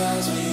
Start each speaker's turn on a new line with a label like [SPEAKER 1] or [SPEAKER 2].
[SPEAKER 1] drives me